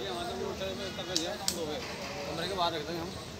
Kitchen खा लिया हमारे कमरे के बाहर रख देंगे हम।